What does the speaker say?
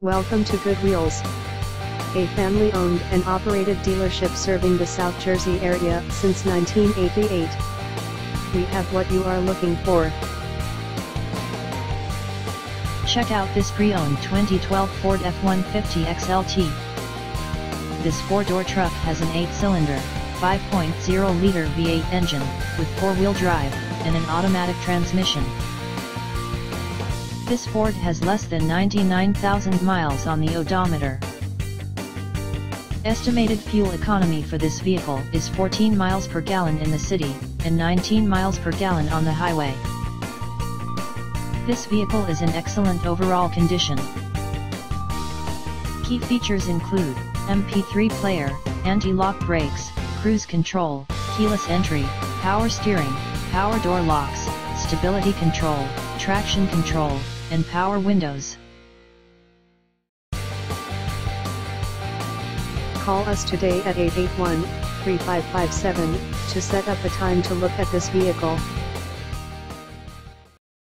Welcome to Good Wheels, a family-owned and operated dealership serving the South Jersey area since 1988. We have what you are looking for. Check out this pre-owned 2012 Ford F-150 XLT. This four-door truck has an 8-cylinder, 5.0-liter V8 engine, with four-wheel drive, and an automatic transmission. This Ford has less than 99,000 miles on the odometer. Estimated fuel economy for this vehicle is 14 miles per gallon in the city, and 19 miles per gallon on the highway. This vehicle is in excellent overall condition. Key features include, MP3 player, anti-lock brakes, cruise control, keyless entry, power steering, power door locks, stability control, traction control, and power windows. Call us today at 881-3557 to set up a time to look at this vehicle.